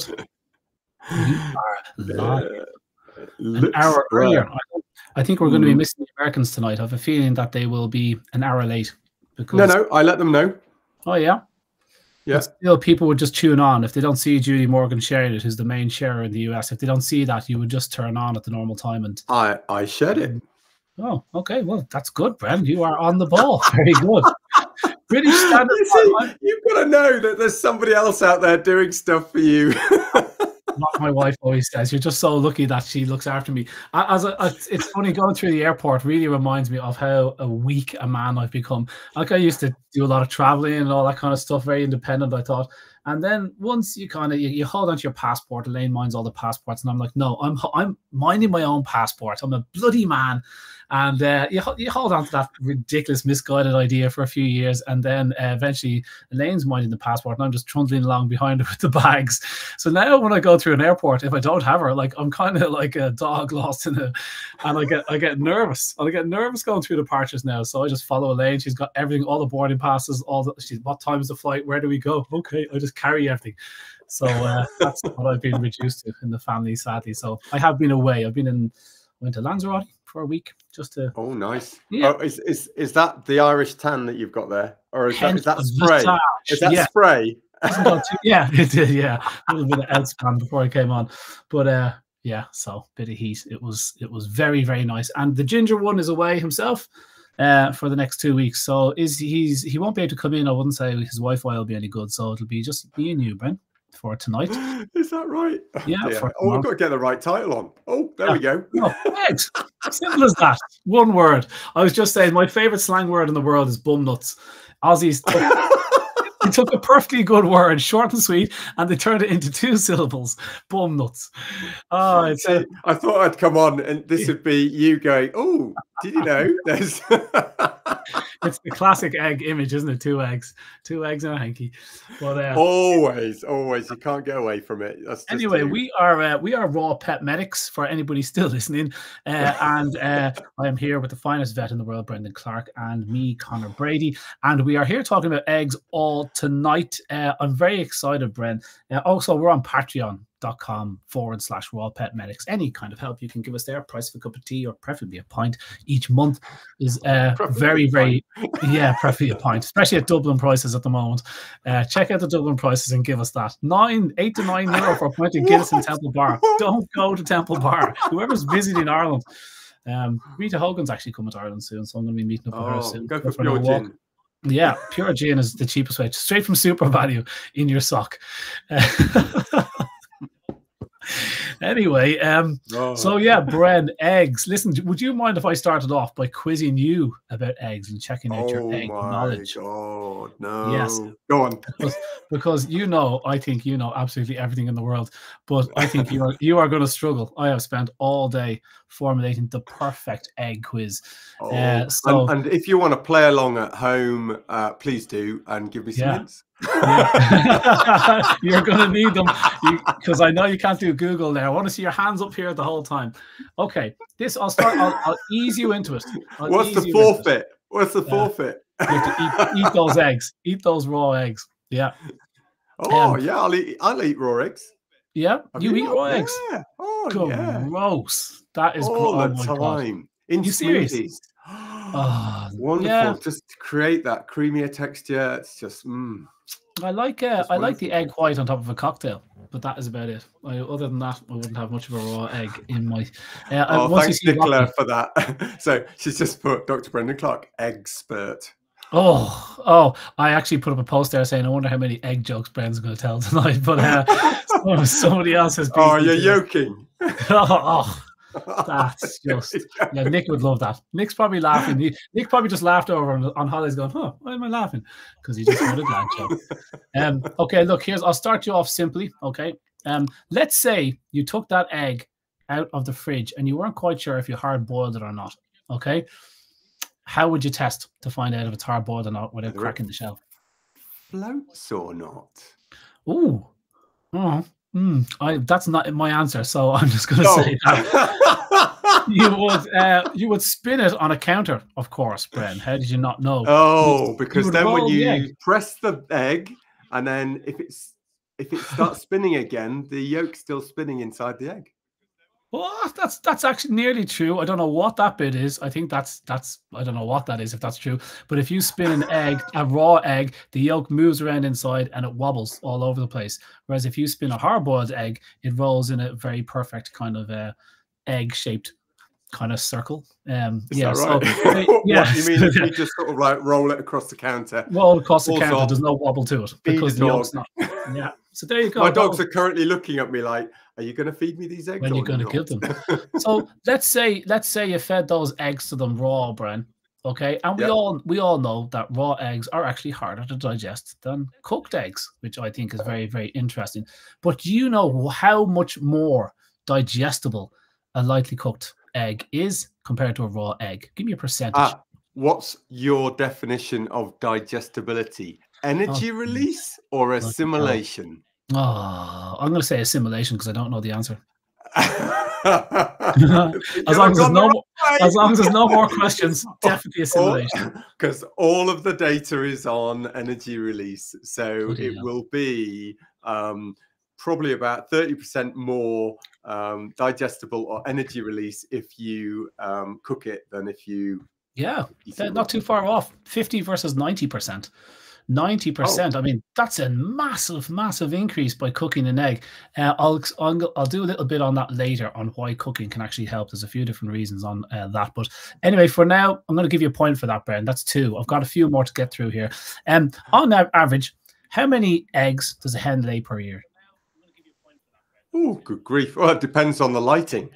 Mm-hmm. You are. Uh, an hour uh, earlier. I, I think we're going to be Mm. missing the Americans tonight. I have a feeling that they will be an hour late. Because, No, no, I let them know. Oh, yeah. Yeah. But still, people would just tune on if they don't see Judy Morgan sharing it, who's the main sharer in the US. If they don't see that, you would just turn on at the normal time. And I I shared it. oh, okay, well, that's good, Brent. You are on the ball. Very good. British Standard. You see, you've got to know that there's somebody else out there doing stuff for you. Not my wife always says. You're just so lucky that she looks after me. As a, a- it's funny going through the airport. Really reminds me of how a weak a man I've become. Like I used to do a lot of traveling and all that kind of stuff. Very independent, I thought. And then once you kind of you, you hold onto your passport, Elaine minds all the passports, and I'm like, no, I'm I'm minding my own passport. I'm a bloody man. And uh, you, you hold on to that ridiculous, misguided idea for a few years, and then uh, eventually Elaine's minding the passport, and I'm just trundling along behind her with the bags. So now when I go through an airport, if I don't have her, like I'm kind of like a dog lost in a, and I get I get nervous. I get nervous going through departures now. So I just follow Elaine. She's got everything, all the boarding passes, all the. She's what time is the flight? Where do we go? Okay, I just carry everything. So uh, that's what I've been reduced to in the family, sadly. So I have been away. I've been in went to Lanzarote for a week just to Oh, nice. Yeah. Oh, is, is is that the Irish tan that you've got there, or is that, Hence is that spray? Is that yeah, spray? hasn't gone too- yeah, it did. Yeah, a little bit of Elspam before I came on, but uh, yeah, so bit of heat. It was it was very very nice, and the ginger one is away himself uh, for the next two weeks. So is he's he won't be able to come in. I wouldn't say his Wi-Fi will be any good, so it'll be just me and you, Brent, for tonight. Is that right? Oh, Yeah, for Oh, we've got to get the right title on. Oh, there we go. No. Simple as that. One word. I was just saying my favorite slang word in the world is bum nuts. Aussies they took a perfectly good word, short and sweet, and they turned it into two syllables. Bum nuts. Oh, it's I thought I'd come on and this would be you going, Oh, did you know? It's the classic egg image, isn't it? Two eggs, two eggs and a hanky. But uh, always, always. You can't get away from it. That's just anyway, you. we are uh, we are raw pet medics for anybody still listening, uh, and uh, I am here with the finest vet in the world, Brendan Clark, and me, Connor Brady, and we are here talking about eggs all tonight. Uh, I'm very excited, Bren. Uh, also, we're on Patreon.com forward slash raw pet medics. Any kind of help you can give us there, price of a cup of tea or preferably a pint each month is uh, very, very yeah, preferably a pint, especially at Dublin prices at the moment. Uh, check out the Dublin prices and give us that nine, eight to nine euro for a pint of Guinness in? Temple Bar. Don't go to Temple Bar. Whoever's visiting Ireland. Um, Rita Hogan's actually coming to Ireland soon, so I'm going to be meeting up with her Oh, soon. go for pure walk. Yeah, pure gin is the cheapest way, straight from SuperValu in your sock. anyway, um, Oh. so yeah, Bren, eggs. Listen, would you mind if I started off by quizzing you about eggs and checking out Oh your egg my knowledge? Oh no. Yes. Go on. Because, because you know, I think you know absolutely everything in the world, but I think you are you are going to struggle. I have spent all day formulating the perfect egg quiz. Oh, Uh, so- and, and if you want to play along at home, uh, please do and give me some Yeah. hints. Yeah. You're going to need them because I know you can't do Google there. I want to see your hands up here the whole time. Okay, this I'll start. I'll, I'll ease you into it. I'll What's the you into it. forfeit? What's the Yeah. forfeit? You have to eat, eat those eggs. Eat those raw eggs. Yeah, Oh Um, yeah, I'll eat. I'll eat raw eggs. yeah. Have you eat not? raw eggs. Yeah. Oh yeah. Gross. That is All gro- oh the God. time in You serious? Ah, Wonderful. yeah. Just to create that creamier texture. It's just mm. I like uh, That's I like the egg white on top of a cocktail, but that is about it. I, other than that, I wouldn't have much of a raw egg in my. Uh, Oh, once you thanks, Nicola, for that. so she's just put Dr. Brendan Clark, expert. Oh, oh! I actually put up a post there saying, "I wonder how many egg jokes Bren's going to tell tonight." But uh, somebody else has. Oh, you're joking. oh, That's just- yeah, Nick would love that. Nick's probably laughing. He, Nick probably just laughed over on, on holidays, going, "Huh, why am I laughing?" Because he just wanted a glad. Um, okay, look, here's. I'll start you off simply. Okay, um, let's say you took that egg out of the fridge and you weren't quite sure if you hard boiled it or not. Okay, how would you test to find out if it's hard boiled or not without cracking the shell? Floats or not? Ooh, oh, mm, I, that's not my answer. So I'm just going to No. say that. you would uh, you would spin it on a counter, of course, Bren. How did you not know? oh, You because would then when roll the you press the egg, and then if it's if it starts spinning again, the yolk's still spinning inside the egg. Well, that's that's actually nearly true. I don't know what that bit is. I think that's that's I don't know what that is if that's true. But if you spin an egg, a raw egg, the yolk moves around inside and it wobbles all over the place. Whereas if you spin a hard-boiled egg, it rolls in a very perfect kind of uh, egg-shaped kind of circle. Um, Is yeah, that so right? uh, yeah, what, you mean if you just sort of like roll it across the counter? well, across the Balls counter, there's no wobble to it because the the yolk's not. Yeah, so there you go. My dogs are currently looking at me like, "Are you going to feed me these eggs? when you're going to give them. so let's say let's say you fed those eggs to them raw, Bren. Okay, and we Yeah. all we all know that raw eggs are actually harder to digest than cooked eggs, which I think is very very interesting. But do you know how much more digestible a lightly cooked egg is compared to a raw egg? Give me a percentage. Ah, what's your definition of digestibility? Energy Oh, release or assimilation? Oh, I'm going to say assimilation because I don't know the answer. as long as there's no more, as long as there's no more questions, definitely assimilation. because all of the data is on energy release so Bloody it hell. will be um, probably about 30% more um, digestible or energy release if you um, cook it than if you Yeah, not too far off. 50 versus 90%. 90%. I mean, that's a massive, massive increase by cooking an egg. Uh, I'll, I'll do a little bit on that later on why cooking can actually help. There's a few different reasons on uh, that. But anyway, for now, I'm going to give you a point for that, Bren. That's two. I've got a few more to get through here. Um, on average, how many eggs does a hen lay per year? oh good grief well it depends on the lighting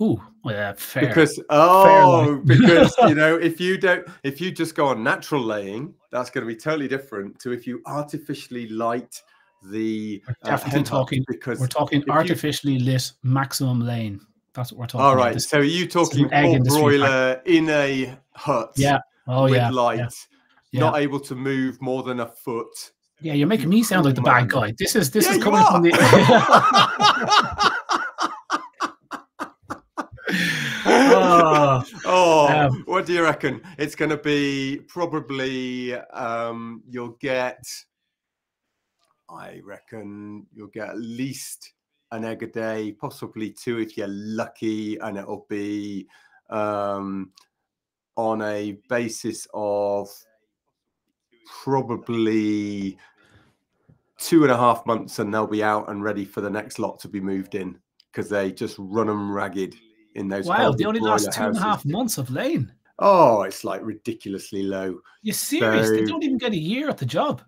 Ooh, yeah, fair. because oh light. because you know if you don't if you just go on natural laying that's going to be totally different to if you artificially light the We're uh, definitely hut, talking- because we're talking you- artificially lit maximum lane. That's what we're talking all right so are you talking egg broiler in a hut yeah. Oh, with yeah. light yeah. not able to move more than a foot Yeah, you're making me sound like the bad guy. This is this Yeah, is coming from the. Oh, oh, Um, what do you reckon? It's going to be probably um, you'll get. I reckon you'll get at least an egg a day, possibly two if you're lucky, and it'll be um, on a basis of probably two and a half months, and they'll be out and ready for the next lot to be moved in because they just run them ragged in those. wow, they only last two and a half months of lane. Oh, it's like ridiculously low. You're serious? they don't even get a year at the job.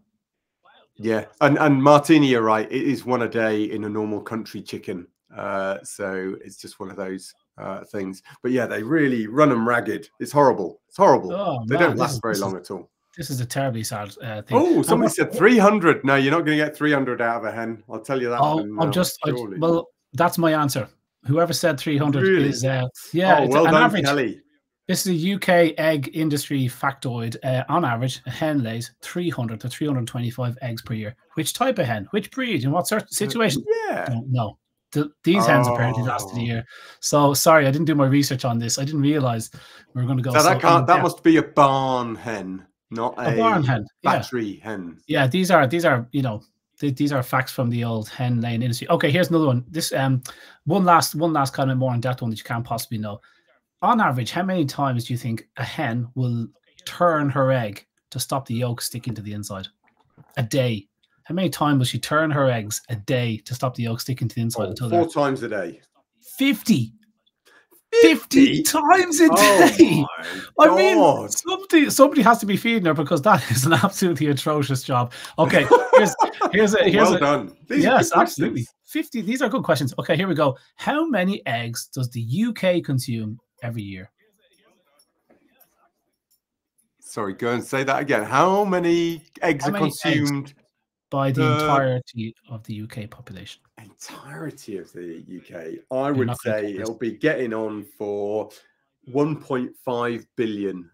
Yeah, and and Martini, you're right. It is one a day in a normal country chicken. Uh, so it's just one of those uh, things. But yeah, they really run them ragged. It's horrible. It's horrible. Oh, they man, don't last is- very long is- at all. This is a terribly sad uh, thing. Oh, somebody said 300. No, you're not going to get 300 out of a hen. I'll tell you that. Oh, one I'm now, just I, well. That's my answer. Whoever said 300 Really? is uh, yeah. oh, it's well an done, average. Kelly. This is a UK egg industry factoid. Uh, on average, a hen lays 300 to 325 eggs per year. Which type of hen? Which breed? In what certain situation? Yeah. don't know. Th- these hens apparently lasted a Oh. year. So sorry, I didn't do my research on this. I didn't realize we were going to go. So that can't. That must be a barn hen, not a, a barn hen. Yeah, battery hen. yeah. These are these are you know th- these are facts from the old hen laying industry. Okay, here's another one. This um one last one last kind of more in depth one that you can't possibly know. On average, how many times do you think a hen will turn her egg to stop the yolk sticking to the inside? A day. How many times will she turn her eggs a day to stop the yolk sticking to the inside Oh, until four times a day. 50. 50 times a oh day. Oh, I mean, somebody somebody has to be feeding her because that is an absolutely atrocious job. Okay, here's here's a Oh, here's well a done. These yes, absolutely. questions. 50. These are good questions. Okay, here we go. How many eggs does the UK consume every year? Sorry, go and say that again. How many eggs How are many eggs? By the Uh, entirety of the UK population. Entirety of the UK. I You're would say it'll be getting on for 1.5 billion.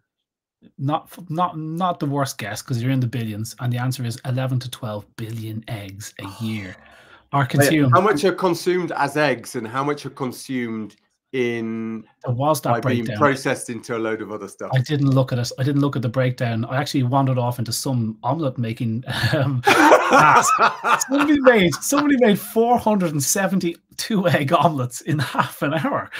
Not not not the worst guess because you're in the billions, and the answer is 11 to 12 billion eggs a year are consumed. How much are consumed as eggs and how much are consumed in there was that breakdown. processed into a load of other stuff. I didn't look at it. I didn't look at the breakdown. I actually wandered off into some omelette making um, somebody made somebody made 472 egg omelets in half an hour.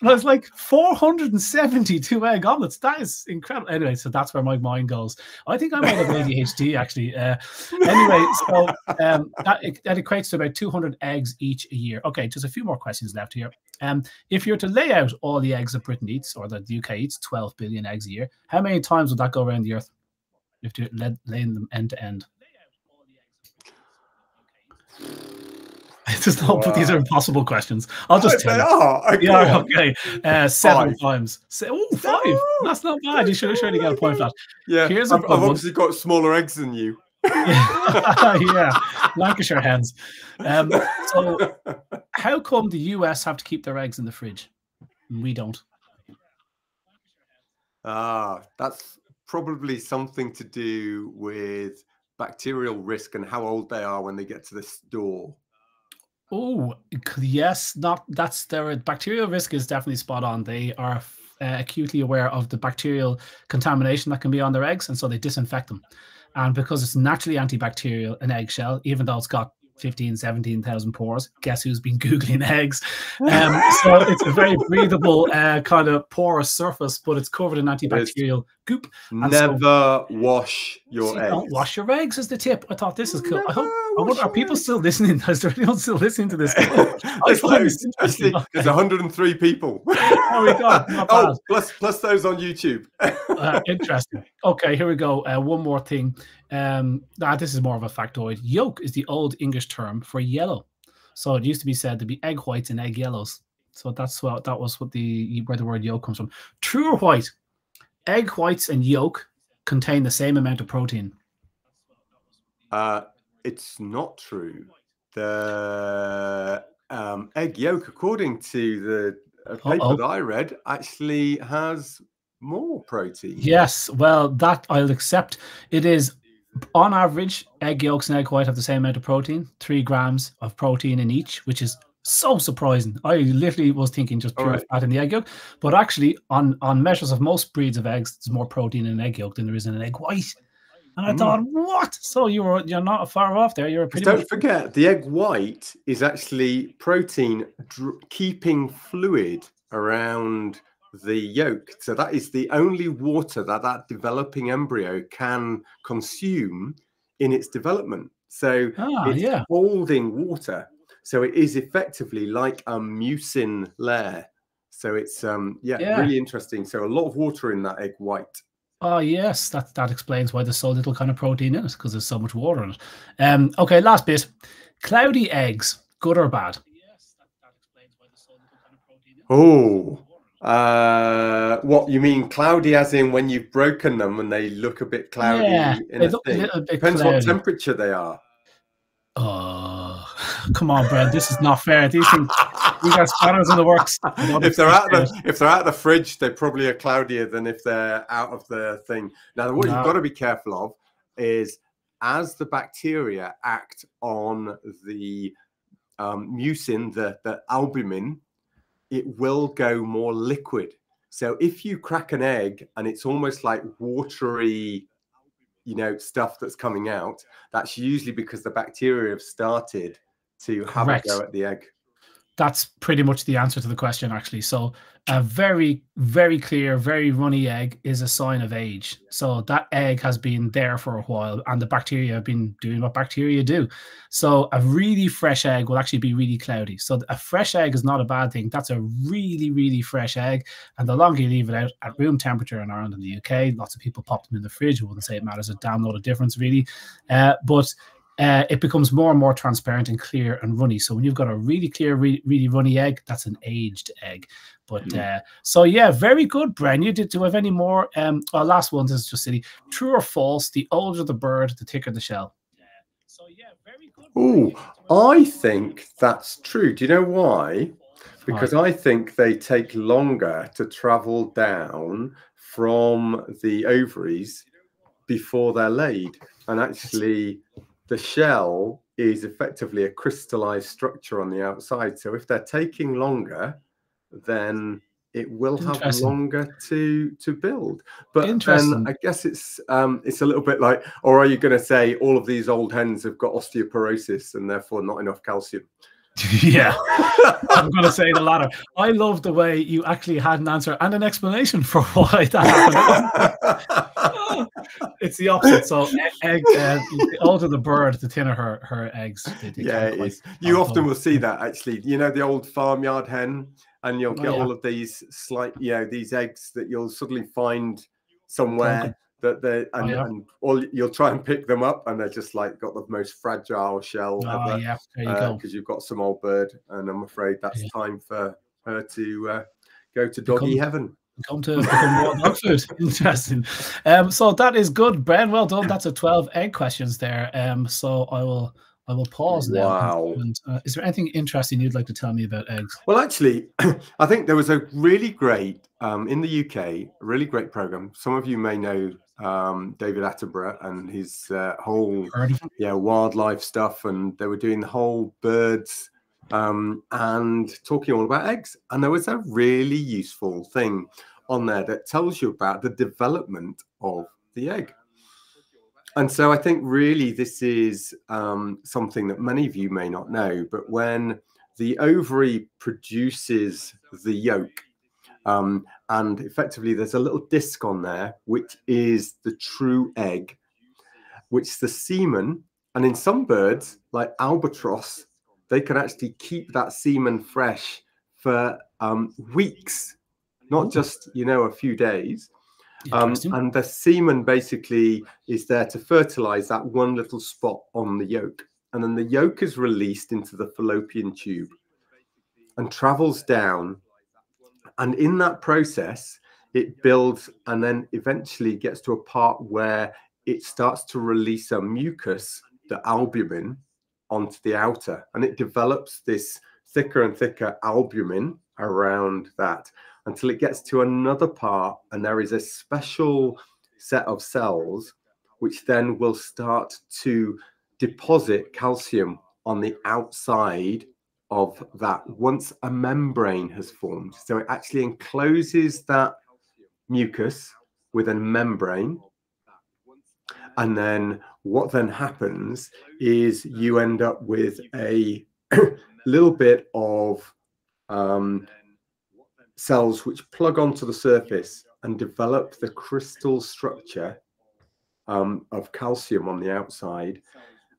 And I was like, 472 egg omelets. That is incredible. Anyway, so that's where my mind goes. I think I might have ADHD actually. Uh, anyway, so um, that, that equates to about 200 eggs each a year. Okay, just a few more questions left here. Um, if you're to lay out all the eggs that Britain eats or that the UK eats, 12 billion eggs a year, how many times would that go around the earth if you're laying them end to end? Just not, wow. these are impossible questions. I'll just tell you. Okay. Yeah, okay. Uh, seven five. times. oh, five. That's not bad. You should have surely get a point for that. Yeah, Here's I've, I've obviously got smaller eggs than you. yeah, Lancashire hens. Um, so, how come the US have to keep their eggs in the fridge? we don't. Ah, that's probably something to do with bacterial risk and how old they are when they get to the store. Oh, yes, not that's their bacterial risk is definitely spot on. They are uh, acutely aware of the bacterial contamination that can be on their eggs, and so they disinfect them. And because it's naturally antibacterial, an eggshell, even though it's got 15, 17,000 pores. Guess who's been Googling eggs? Um, so it's a very breathable uh, kind of porous surface, but it's covered in antibacterial goop. And Never so, wash your see, eggs. Don't wash your eggs is the tip. I thought this is cool. Never I hope. Wonder, are people still listening? Is there anyone still listening to this? I There's 103 people. oh my god! Oh, plus plus those on YouTube. uh, interesting. Okay, here we go. Uh, one more thing. Um, ah, this is more of a factoid. Yolk is the old English term for yellow. So it used to be said to be egg whites and egg yellows. So that's what that was what the where the word yolk comes from. True or white? Egg whites and yolk contain the same amount of protein. Uh, it's not true. The um, egg yolk, according to the paper Uh-oh. that I read, actually has more protein. Yes, well, that I'll accept. It is on average, egg yolks and egg white have the same amount of protein, three grams of protein in each, which is so surprising. I literally was thinking just pure right. fat in the egg yolk, but actually, on on measures of most breeds of eggs, there's more protein in an egg yolk than there is in an egg white. And I mm. thought, what? So you were you're not far off there. You're pretty. Don't much... forget, the egg white is actually protein keeping fluid around the yolk. So that is the only water that that developing embryo can consume in its development. So ah, it's yeah. holding water. So it is effectively like a mucin layer. So it's um yeah, yeah, really interesting. So a lot of water in that egg white. Oh yes, that that explains why there's so little kind of protein in it because there's so much water in it. Um, okay, last bit. Cloudy eggs, good or bad? Oh, uh, what you mean cloudy as in when you've broken them and they look a bit cloudy yeah, in a thing? A Depends cloudy. what temperature they are. Oh, come on, Brad. This is not fair. These things, we got spanners in the works. If they're out of the, if they're out of the fridge, they probably are cloudier than if they're out of the thing. Now, what no. you've got to be careful of is as the bacteria act on the um, mucin, the, the albumin, it will go more liquid. So if you crack an egg and it's almost like watery, you know, stuff that's coming out, that's usually because the bacteria have started to have Correct. a go at the egg that's pretty much the answer to the question, actually. So, a very, very clear, very runny egg is a sign of age. So, that egg has been there for a while, and the bacteria have been doing what bacteria do. So, a really fresh egg will actually be really cloudy. So, a fresh egg is not a bad thing. That's a really, really fresh egg. And the longer you leave it out at room temperature in Ireland and the UK, lots of people pop them in the fridge. I wouldn't say it matters a damn lot of difference, really. Uh, but uh, it becomes more and more transparent and clear and runny. So when you've got a really clear, really, really runny egg, that's an aged egg. But mm. uh, so yeah, very good, Bren. You did. Do have any more? Um, our last one is just silly. True or false? The older the bird, the thicker the shell. So yeah, very good. Oh, I think that's true. Do you know why? Because I think they take longer to travel down from the ovaries before they're laid, and actually the shell is effectively a crystallized structure on the outside. So if they're taking longer, then it will have longer to to build. But then I guess it's um, it's a little bit like, or are you going to say all of these old hens have got osteoporosis and therefore not enough calcium? yeah, I'm going to say the latter. I love the way you actually had an answer and an explanation for why that happened. it's the opposite. So, egg, uh, the older the bird, the thinner her her eggs. They, they yeah, it is. You often will see that actually. You know the old farmyard hen, and you'll oh, get oh, yeah. all of these slight, you know, these eggs that you'll suddenly find somewhere that they and, oh, yeah. and or you'll try and pick them up and they're just like got the most fragile shell oh, ever. Yeah, there you uh, go. Because you've got some old bird, and I'm afraid that's yeah. time for her to uh, go to doggy become, heaven. Come to become more dog food. Interesting. Um, so that is good, Ben. Well done. That's a 12 egg questions there. Um, so I will I will pause now. Wow. And, uh, is there anything interesting you'd like to tell me about eggs? Well, actually, I think there was a really great, um, in the UK, a really great program. Some of you may know um, David Attenborough and his uh, whole yeah wildlife stuff, and they were doing the whole birds um, and talking all about eggs. And there was a really useful thing on there that tells you about the development of the egg. And so I think really this is um, something that many of you may not know, but when the ovary produces the yolk, um, and effectively there's a little disc on there, which is the true egg, which the semen, and in some birds like albatross, they can actually keep that semen fresh for um, weeks, not just, you know, a few days. Um, and the semen basically is there to fertilize that one little spot on the yolk. And then the yolk is released into the fallopian tube and travels down. And in that process, it builds and then eventually gets to a part where it starts to release a mucus, the albumin, onto the outer. And it develops this thicker and thicker albumin around that until it gets to another part and there is a special set of cells which then will start to deposit calcium on the outside of that once a membrane has formed. So it actually encloses that mucus with a membrane. And then what then happens is you end up with a little bit of um, cells which plug onto the surface and develop the crystal structure um, of calcium on the outside.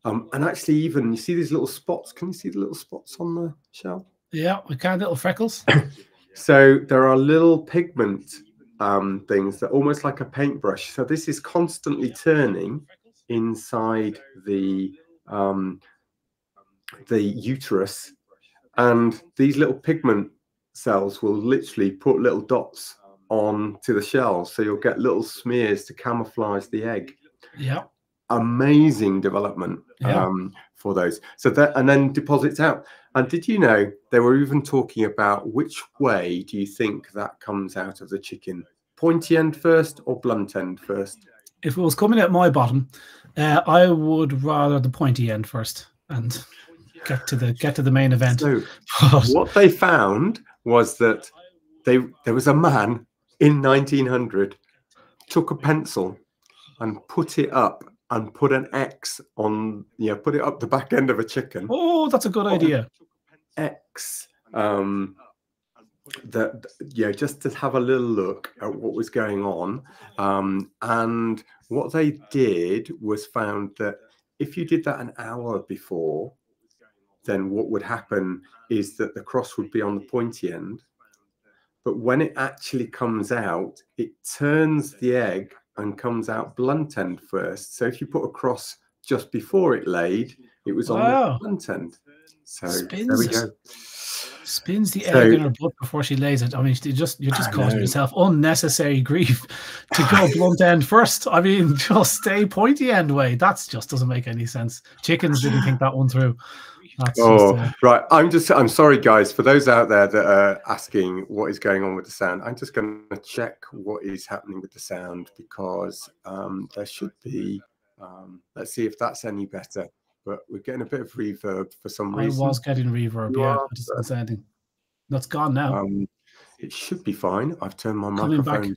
Um, and actually, even you see these little spots. Can you see the little spots on the shell? Yeah, we can little freckles. so there are little pigment um, things that are almost like a paintbrush. So this is constantly turning inside the um, the uterus, and these little pigment cells will literally put little dots on to the shell. So you'll get little smears to camouflage the egg. Yeah. Amazing development yeah. um, for those. So that, and then deposits out. And did you know they were even talking about which way do you think that comes out of the chicken? Pointy end first or blunt end first? If it was coming at my bottom, uh, I would rather the pointy end first and get to the get to the main event. So what they found was that they there was a man in 1900 took a pencil and put it up and put an X on, yeah, put it up the back end of a chicken. Oh, that's a good idea. X, um, that yeah, just to have a little look at what was going on. Um, and what they did was found that if you did that an hour before, then what would happen is that the cross would be on the pointy end. But when it actually comes out, it turns the egg and comes out blunt end first. So if you put a cross just before it laid, it was on the blunt end. So Spins. there we go. Spins the so, egg in her butt before she lays it. I mean, you just you're just causing yourself unnecessary grief to go blunt end first. I mean, just stay pointy end way. That just doesn't make any sense. Chickens didn't think that one through. That's oh, just, uh... right. I'm just, I'm sorry, guys, for those out there that are asking what is going on with the sound. I'm just going to check what is happening with the sound because um, there should be. Um, let's see if that's any better. But we're getting a bit of reverb for some reason. I was getting reverb. You yeah, I just anything. That's gone now. Um, It should be fine. I've turned my Coming back. microphone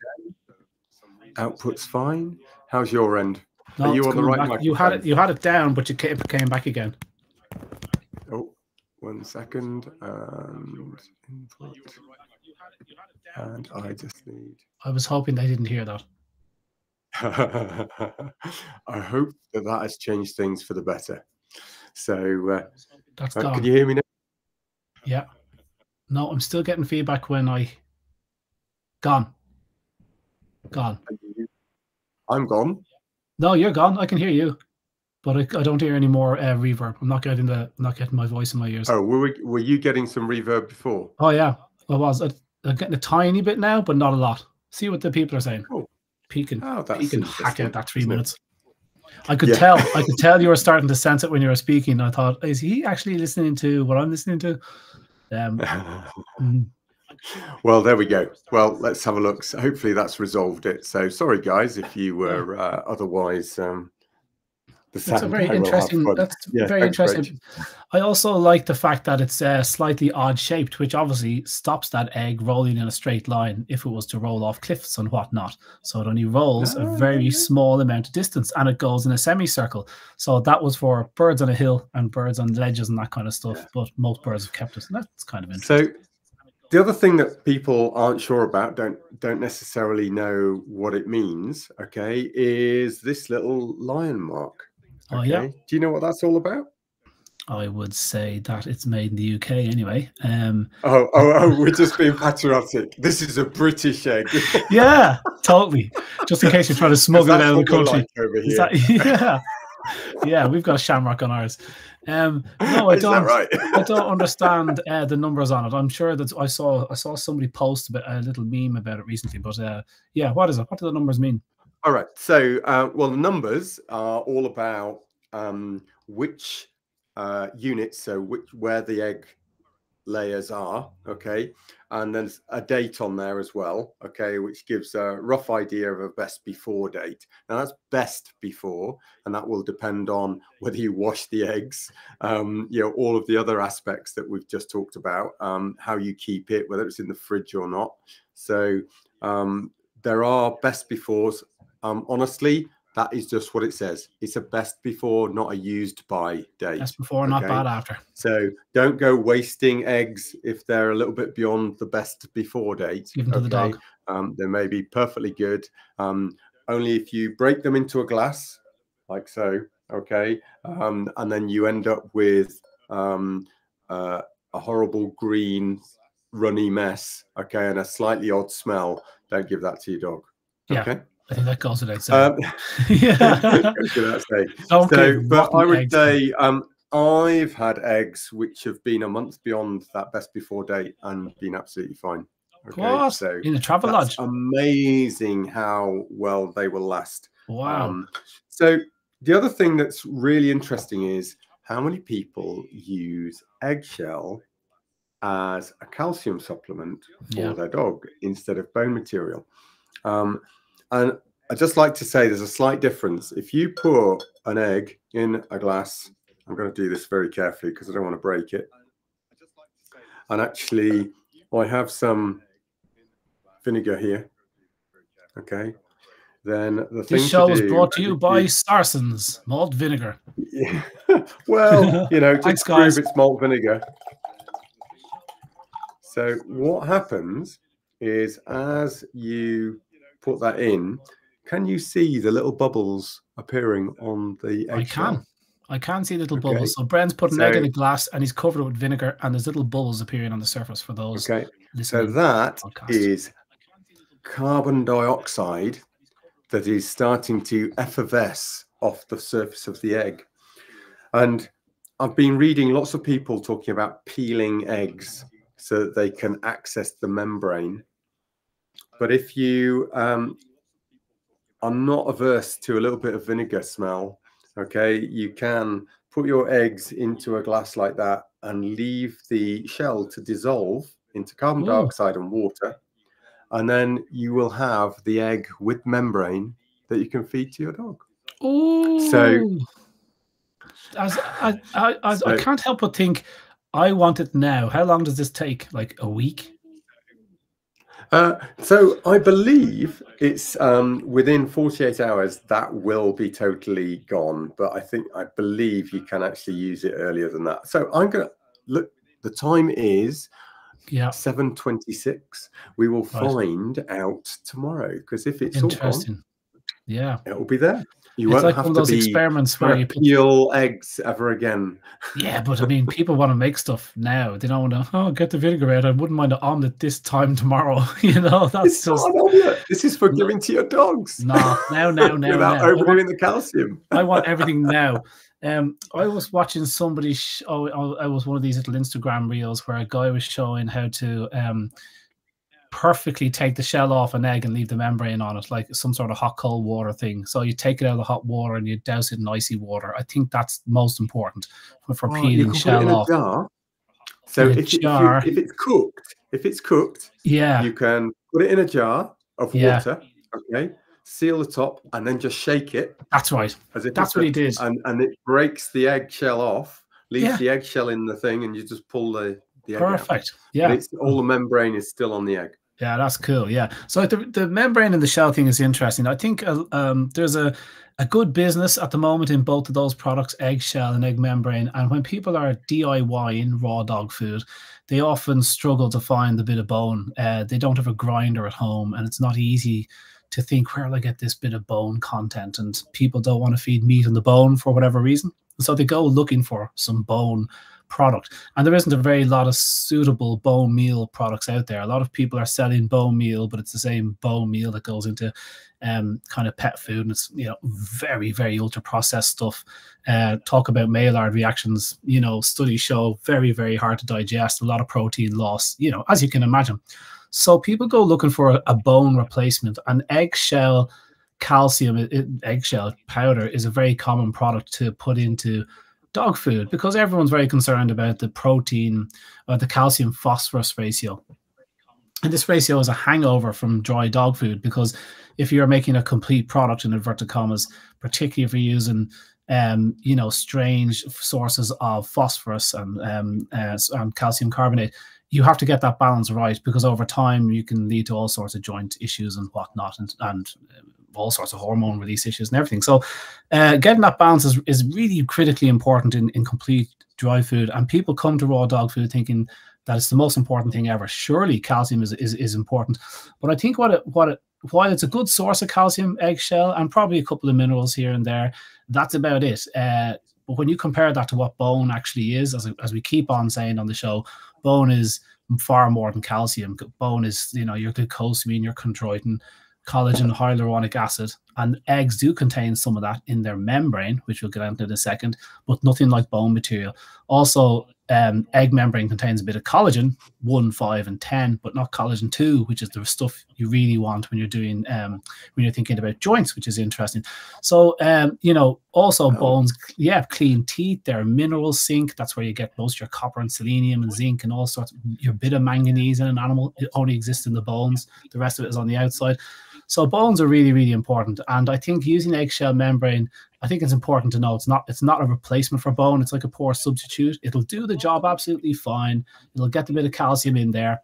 down. Output's fine. How's your end? No, Are you on the right back. You had it. You had it down, but you came, it came back again. Oh, one second. And input. And I just need. I was hoping they didn't hear that. I hope that that has changed things for the better. So, uh, That's uh, gone. can you hear me now? Yeah. No, I'm still getting feedback when I gone. Gone. I'm gone. No, you're gone. I can hear you, but I, I don't hear any more uh, reverb. I'm not getting the I'm not getting my voice in my ears. Oh, Oh, were, we, were you getting some reverb before? Oh yeah, I was. I, I'm getting a tiny bit now, but not a lot. See what the people are saying. Cool. Peeking, Oh, that's peeking, hack interesting, out that three isn't it? minutes. I could Yeah. tell. I could tell you were starting to sense it when you were speaking. I thought, is he actually listening to what I'm listening to? Um, mm, well, there we go. Well, let's have a look. So hopefully, that's resolved it. So, sorry, guys, if you were uh, otherwise. Um, That's a very guy will have interesting. That's Yeah, very interesting. I also like the fact that it's uh, slightly odd shaped, which obviously stops that egg rolling in a straight line if it was to roll off cliffs and whatnot. So it only rolls a Ah, very yeah. small amount of distance, and it goes in a semicircle. So that was for birds on a hill and birds on ledges and that kind of stuff. Yeah. But most birds have kept it. And that's kind of interesting. So, the other thing that people aren't sure about, don't don't necessarily know what it means. Okay, is this little lion mark? Oh, yeah. Do you know what that's all about? I would say that it's made in the UK anyway. Um, Oh, oh, oh, we're just being patriotic. This is a British egg. yeah, totally. Just in case you're trying to smuggle it out of the country. like over here. that- yeah, yeah, we've got a shamrock on ours. Um, no, I Is don't. right? I don't understand uh, the numbers on it. I'm sure that I saw I saw somebody post about a little meme about it recently. But uh, yeah, what is it? What do the numbers mean? All right. So, uh, well, the numbers are all about um, which uh, units, so which where the egg layers are. Okay, and there's a date on there as well. Okay, which gives a rough idea of a best before date. Now that's best before, and that will depend on whether you wash the eggs, um, you know, all of the other aspects that we've just talked about, um, how you keep it, whether it's in the fridge or not. So um, there are best befores. Um, honestly, that is just what it says. It's a best before, not a used by date. That's before, not Okay. bad after. So don't go wasting eggs if they're a little bit beyond the best before date. Give them to the dog. Um, they may be perfectly good. Um, only if you break them into a glass, like so, okay, um, and then you end up with um, uh, a horrible green, runny mess, okay, and a slightly odd smell. Don't give that to your dog. Yeah. Okay. I think that goes without saying. Um, yeah. without saying. So, but I would eggs. say um, I've had eggs which have been a month beyond that best before date and been absolutely fine. Okay, What? so in a travel lodge. amazing how well they will last. Wow. Um, so the other thing that's really interesting is how many people use eggshell as a calcium supplement for Yeah. their dog instead of bone material. Um, and I just like to say there's a slight difference. If you pour an egg in a glass, I'm going to do this very carefully because I don't want to break it. And actually, I have some vinegar here. Okay. Then the thing this show is brought to you by Sarson's malt vinegar. Yeah. well, you know, to Thanks, prove guys. it's malt vinegar. So what happens is as you put that in, can you see the little bubbles appearing on the egg? I can. I can see little Okay. bubbles. So Bren's put an egg in So- a glass and he's covered it with vinegar, and there's little bubbles appearing on the surface for those Okay. So that is carbon dioxide that is starting to effervesce off the surface of the egg. And I've been reading lots of people talking about peeling eggs so that they can access the membrane. But if you um, are not averse to a little bit of vinegar smell, okay, you can put your eggs into a glass like that and leave the shell to dissolve into carbon Ooh. dioxide and water. And then you will have the egg with membrane that you can feed to your dog. Ooh. As I, I, I, I can't help but think, I want it now. How long does this take? Like a week? Uh, so I believe it's um, within 48 hours that will be totally gone. But I think I believe you can actually use it earlier than that. So I'm gonna look. The time is Yeah. 7:26. We will Right. find out tomorrow because if it's all gone. Yeah. it will be there. You it's won't like have one of those experiments where you peel eggs ever again. Yeah, but I mean, people want to make stuff now. They don't want to. Oh, get the vinegar out. I wouldn't mind an omelette this time tomorrow. you know, that's It's just. This is for giving to your dogs. no, no, no, no, Without no. Want, overdoing the calcium. I want everything now. Um, I was watching somebody. Sh- oh, oh, I was one of these little Instagram reels where a guy was showing how to um perfectly take the shell off an egg and leave the membrane on it, like some sort of hot cold water thing. So you take it out of the hot water and you douse it in icy water. I think that's most important for, for Oh, peeling it shell off. jar. So if, you- if, you, if it's cooked, if it's cooked, Yeah, you can put it in a jar of Yeah. water. Okay, seal the top and then just shake it that's right. as if That's what he did. and and it breaks the eggshell off, leaves Yeah. the eggshell in the thing, and you just pull the the egg out. Perfect. But Yeah. it's all the membrane is still on the egg. Yeah, that's cool. Yeah. So the, the membrane and the shell thing is interesting. I think uh, um, there's a, a good business at the moment in both of those products, egg shell and egg membrane. And when people are DIYing raw dog food, they often struggle to find the bit of bone. Uh, they don't have a grinder at home, and it's not easy to think where will I get this bit of bone content. And people don't want to feed meat on the bone for whatever reason. So they go looking for some bone product. And there isn't a very lot of suitable bone meal products out there. A lot of people are selling bone meal, but it's the same bone meal that goes into um, kind of pet food, and it's you know very very ultra processed stuff. Uh, talk about Maillard reactions. You know, studies show very very hard to digest. A lot of protein loss. You know, as you can imagine. So people go looking for a, bone replacement. An eggshell calcium eggshell powder is a very common product to put into dog food because everyone's very concerned about the protein or the calcium phosphorus ratio. And this ratio is a hangover from dry dog food because if you're making a complete product in inverted commas, particularly if you're using um, you know, strange sources of phosphorus and um, uh, and calcium carbonate, you have to get that balance right because over time you can lead to all sorts of joint issues and whatnot, and and all sorts of hormone release issues and everything. So, uh, getting that balance is, is really critically important in, in complete dry food. And people come to raw dog food thinking that it's the most important thing ever. Surely calcium is, is, is important. But I think what it, what it, while it's a good source of calcium, eggshell, and probably a couple of minerals here and there, that's about it. Uh, but when you compare that to what bone actually is, as, as we keep on saying on the show, bone is far more than calcium. Bone is, you know, your glucosamine, your chondroitin, collagen, hyaluronic acid, and eggs do contain some of that in their membrane, which we'll get into in a second, but nothing like bone material. Also, um, egg membrane contains a bit of collagen, one, five, and ten, but not collagen two, which is the stuff you really want when you're doing um, when you're thinking about joints, which is interesting. So, um, you know, also Oh. bones, yeah, clean teeth, they're mineral sink. That's where you get most of your copper and selenium and zinc and all sorts. Your bit of manganese in an animal it only exists in the bones. The rest of it is on the outside. So bones are really, really important. And I think using eggshell membrane, I think it's important to know it's not it's not a replacement for bone. It's like a poor substitute. It'll do the job absolutely fine. It'll get the bit of calcium in there.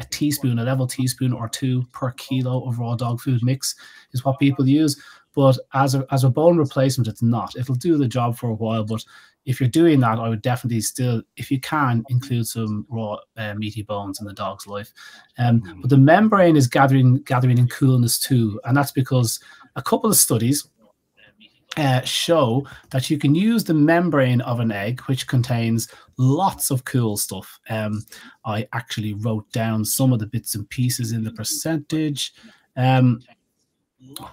A teaspoon, a level teaspoon or two per kilo of raw dog food mix is what people use. But as a as a bone replacement, it's not. It'll do the job for a while, but if you're doing that, I would definitely still, if you can, include some raw uh, meaty bones in the dog's life. Um, but the membrane is gathering gathering in coolness too, and that's because a couple of studies uh, show that you can use the membrane of an egg, which contains lots of cool stuff. Um, I actually wrote down some of the bits and pieces in the percentage. Um,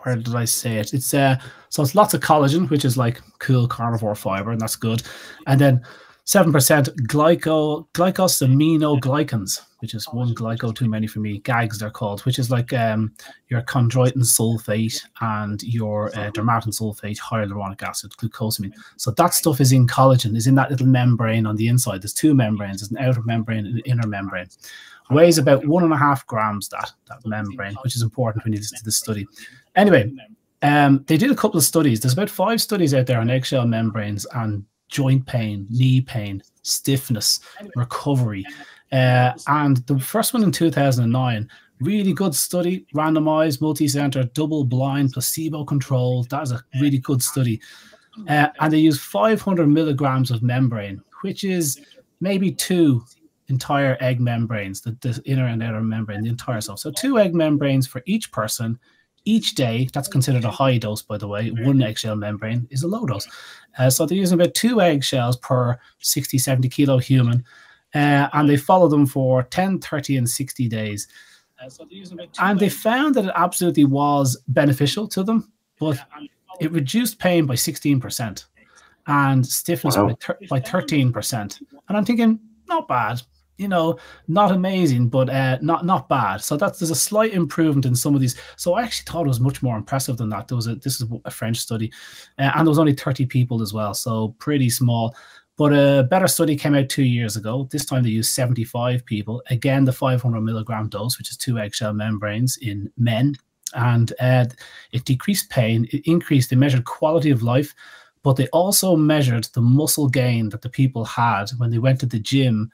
where did I say it? It's uh, so it's lots of collagen, which is like cool carnivore fiber, and that's good. And then seven percent glyco glycosaminoglycans, which is one glyco too many for me. GAGs they're called, which is like um your chondroitin sulfate and your uh, dermatan sulfate, hyaluronic acid, glucosamine. So that stuff is in collagen, is in that little membrane on the inside. There's two membranes, there's an outer membrane and an inner membrane. Weighs about one and a half grams that that membrane, which is important when you listen to this study. Anyway, um, they did a couple of studies. There's about five studies out there on eggshell membranes and joint pain, knee pain, stiffness, recovery. Uh, and the first one in 2009 Really good study, randomized, multi-center, double-blind, placebo-controlled. That is a really good study. Uh, and they use 500 milligrams of membrane, which is maybe two entire egg membranes, the, the inner and outer membrane, the entire stuff. So two egg membranes for each person each day. That's considered a high dose, by the way. One eggshell membrane is a low dose. Uh, so they're using about two eggshells per 60, 70 kilo human. Uh, and they followed them for 10, 30, and 60 days. Uh, so and they found that it absolutely was beneficial to them, but it reduced pain by 16% and stiffness wow. by, by 13%. And I'm thinking, not bad you know, not amazing, but uh, not not bad. So that's there's a slight improvement in some of these. So I actually thought it was much more impressive than that. There was a this is a French study, uh, and there was only 30 people as well, so pretty small. But a better study came out two years ago. This time they used 75 people. Again, the 500 milligram dose, which is two eggshell membranes in men, and uh, it decreased pain. It increased. They measured quality of life, but they also measured the muscle gain that the people had when they went to the gym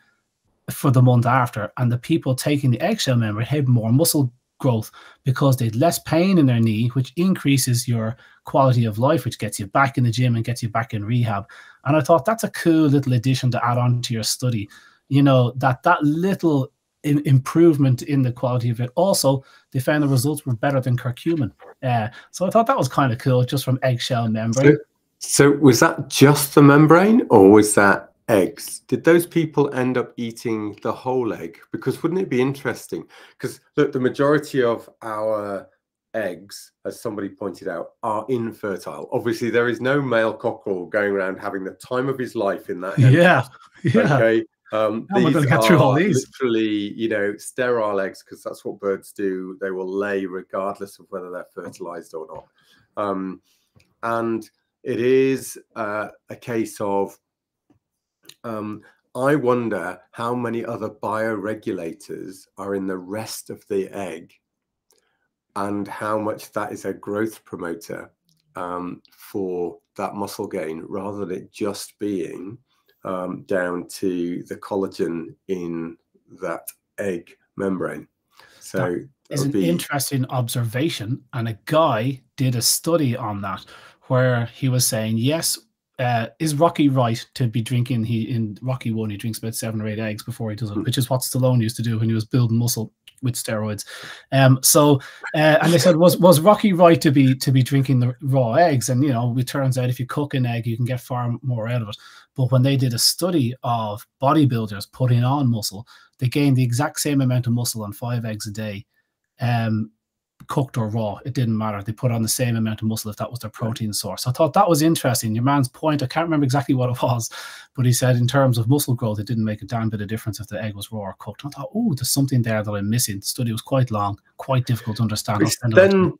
for the month after. And the people taking the eggshell membrane had more muscle growth because they had less pain in their knee, which increases your quality of life, which gets you back in the gym and gets you back in rehab. And I thought that's a cool little addition to add on to your study. You know, that that little in, improvement in the quality of it. Also, they found the results were better than curcumin. Uh, so I thought that was kind of cool, just from eggshell membrane. So, so was that just the membrane, or was that eggs, did those people end up eating the whole egg? Because wouldn't it be interesting? Because look, the majority of our eggs, as somebody pointed out, are infertile. Obviously, there is no male cockerel going around having the time of his life in that. Yeah, yeah. Okay. Um, How these get through all these? literally, you know, sterile eggs because that's what birds do. They will lay regardless of whether they're fertilized or not. Um, and it is uh, a case of um, I wonder how many other bioregulators are in the rest of the egg and how much that is a growth promoter um, for that muscle gain rather than it just being um, down to the collagen in that egg membrane. So that is an be... interesting observation. And a guy did a study on that where he was saying, yes, uh, is Rocky right to be drinking? He in Rocky One, he drinks about seven or eight eggs before he does it, hmm. which is what Stallone used to do when he was building muscle with steroids. Um, so, uh, and they said, was was Rocky right to be to be drinking the raw eggs? And you know, it turns out if you cook an egg, you can get far more out of it. But when they did a study of bodybuilders putting on muscle, they gained the exact same amount of muscle on five eggs a day. Um, cooked or raw, it didn't matter. They put on the same amount of muscle if that was their protein source. I thought that was interesting. Your man's point, I can't remember exactly what it was, but he said in terms of muscle growth, it didn't make a damn bit of difference if the egg was raw or cooked. I thought, oh, there's something there that I'm missing. The study was quite long, quite difficult to understand. then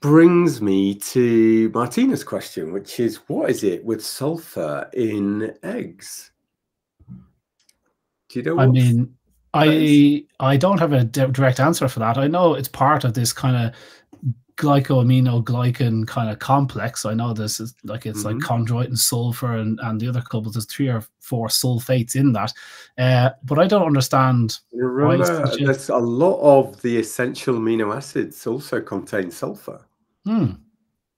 brings me to Martina's question, which is what is it with sulfur in eggs? Do you know? I mean, I I don't have a direct answer for that. I know it's part of this kind of glycosaminoglycan kind of complex. I know this is like it's mm-hmm. like chondroit and sulfur and, and the other couple. There's three or four sulfates in that, uh, but I don't understand. remember, there's a lot of the essential amino acids also contain sulfur. Hmm.